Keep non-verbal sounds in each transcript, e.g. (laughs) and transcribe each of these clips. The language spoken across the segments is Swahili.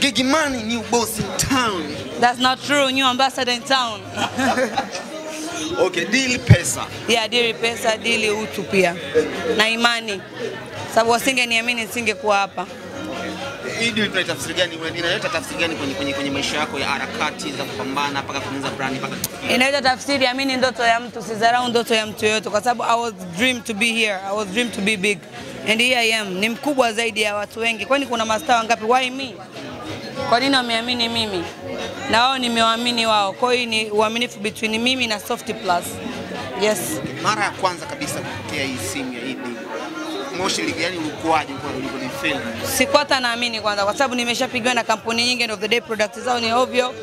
Gigimani new boss in town. That's not true. New ambassador in town. (laughs) Okay, dili pesa. yeah, dili pesa, dili utu pia na imani, sababu wasingeniamini nisingekuwa hapa. Hii deal tunaitafsiri gani? Inaleta tafsiri gani kwenye, kwenye, kwenye maisha yako ya harakati za kupambana mpaka kuanza brand mpaka inaleta tafsiri, amini ndoto ya mtu, sidharau ndoto ya mtu yoyote, kwa sababu I was dream to be here, I was dream to be big and here I am. Ni mkubwa zaidi ya watu wengi, kwani kuna mastaa wangapi? Why me? Kwa nini wameamini mimi na wao nimewaamini wao? Kwa hiyo ni uaminifu between mimi na Soft Plus. Yes. mara ya kwanza kabisa kupokea hii simu ya hii. Moshi ligi yani ulikuwaje kwa ulikuwa ni film? Sikuwa hata naamini kwanza, kwa sababu nimeshapigiwa na kampuni nyingi, end of the day product zao ni ovyo,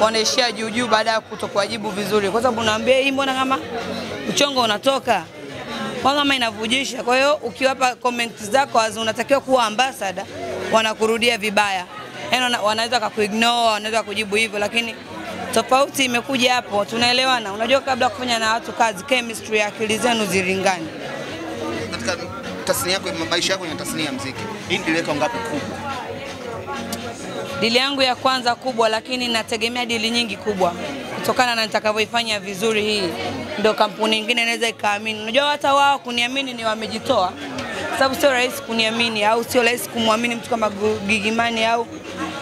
wanaishia juu juu baada ya kutokuwajibu vizuri, kwa sababu unaambia hii, mbona kama uchongo unatoka kwanza kama inavujisha. Kwa hiyo ukiwapa comment zako unatakiwa kuwa ambassador, wanakurudia vibaya, yani wana- wanaweza kakuignore, wanaweza kujibu hivyo, lakini tofauti imekuja hapo, tunaelewana. Unajua, kabla ya kufanya na watu kazi, chemistry ya akili zenu zilingane. Katika tasnia yako maisha yako ni tasnia ya muziki. Hii ndio yako ngapi kubwa? Dili yangu ya kwanza kubwa, lakini nategemea dili nyingi kubwa kutokana na nitakavyoifanya vizuri. Hii ndio kampuni nyingine inaweza ikaamini. Unajua hata wao kuniamini ni wamejitoa, sababu sio rahisi kuniamini au sio rahisi kumwamini mtu kama Gigimani au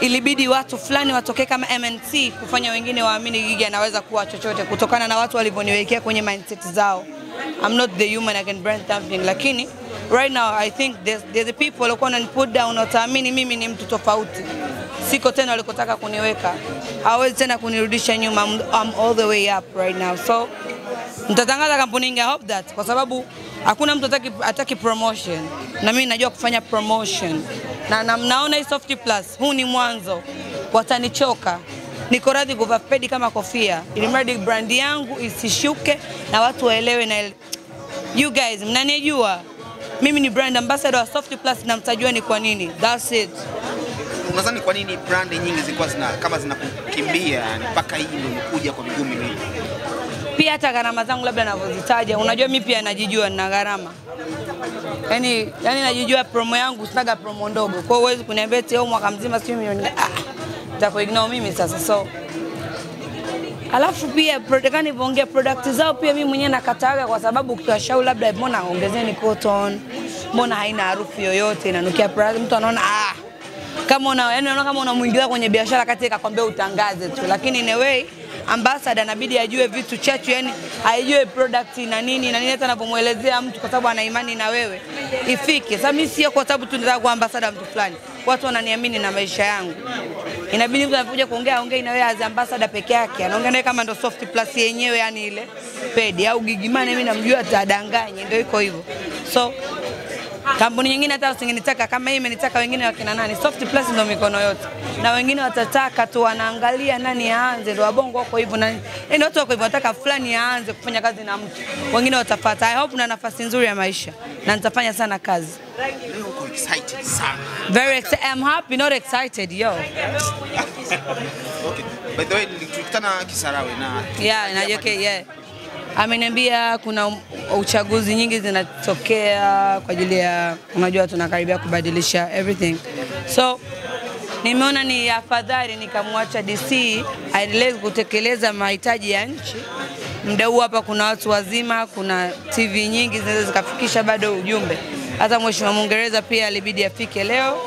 ilibidi watu fulani watokee kama MNC kufanya wengine waamini Gigi anaweza kuwa chochote kutokana na watu walivyoniwekea kwenye mindset zao. I'm not the human I can brand something, lakini right now I think there's, there's the people walikuwa wanani down, wataamini mimi ni mtu tofauti siko tena walikotaka kuniweka, hawezi tena kunirudisha nyuma. I'm, I'm all the way up right now, so nitatangaza kampuni nyingi. I hope that kwa sababu hakuna mtu ataki, ataki promotion na mimi najua kufanya promotion na, na mnaona hii Soft Plus, huu ni mwanzo, watanichoka. Niko radhi kuvaa pedi kama kofia, ili mradi brand yangu isishuke na watu waelewe na you guys mnanijua mimi ni brand ambassador wa Soft Plus na mtajua ni kwa nini. That's it. Unadhani kwa nini brand nyingi zilikuwa zina kama zinakukimbia mpaka hii ndio imekuja kwa miguu miwili? Pia hata gharama zangu labda navyozitaja, unajua mi pia najijua na gharama. Yani, yani najijua promo yangu sinaga promo ndogo, kwa huwezi kuniambia eti "Oh, mwaka mzima sijui milioni ah, nitakuignore mimi sasa so. Alafu pia product kani nilivyoongea product zao pia mimi mwenyewe nakataga kwa sababu ukiwashauri labda mbona ongezeni cotton, mbona haina harufu yoyote? Inanukia product, mtu anaona ah, kama una yani unaona kama unamwingilia kwenye biashara kati kakwambia utangaze tu, lakini in a way ambassador anabidi ajue vitu chachu, yani aijue product na nini na nini, hata anapomuelezea mtu, kwa sababu ana imani na wewe ifike. Sasa mimi sio kwa sababu tu nataka kuwa ambassador mtu fulani, watu wananiamini na maisha yangu. Inabidi mtu anapokuja kuongea aongee na wewe as ambassador peke yake, anaongea naye kama ndo Soft Plus yenyewe, yani ile pedi au gigimane, mimi namjua atadanganye, ndio iko hivyo. So kampuni nyingine hata usingenitaka kama hii imenitaka, wengine wakina nani, Soft Plus ndio mikono yote, na wengine watataka tu, wanaangalia nani aanze, Ndio wabongo wako hivyo, na yani watu wako hivyo, wataka fulani aanze kufanya kazi na mtu, wengine watafuata. I hope na nafasi nzuri ya maisha na nitafanya sana kazi. Leo uko excited sana. Very excited. I'm happy, not excited, yo. (laughs) Okay. By the way, tulikutana Kisarawe na Yeah, na JK, yeah. Ameniambia kuna uchaguzi nyingi zinatokea kwa ajili ya unajua tunakaribia kubadilisha everything. So nimeona ni afadhali nikamwacha DC aendelee kutekeleza mahitaji ya nchi. Muda huu hapa kuna watu wazima, kuna TV nyingi zinaweza zikafikisha bado ujumbe. Hata Mheshimiwa Mwingereza pia alibidi afike leo,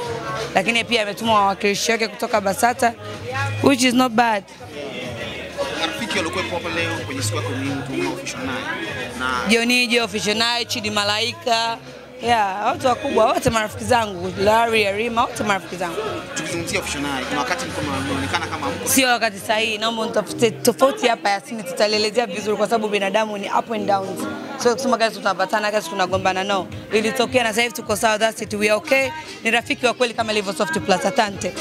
lakini pia ametuma wawakilishi wake kutoka Basata which is not bad. Marafiki waliokuwepo hapa leo kwenye siku yako muhimu tumeona official naye na Jonije official naye Chidi Malaika yeah, watu wakubwa wote marafiki zangu, Larry Arima, wote marafiki zangu. tukizungumzia official naye kuna wakati mko mnaonekana kama mko Sio wakati sahihi, naomba nitafute tofauti hapa Yasini, tutalielezea vizuri kwa sababu binadamu ni up and downs. So kusema kazi tunapatana, kazi tunagombana, no. Ilitokea na sasa hivi tuko sawa, that's it, we are okay. Ni rafiki wa kweli kama ilivyo Soft Plus. Asante.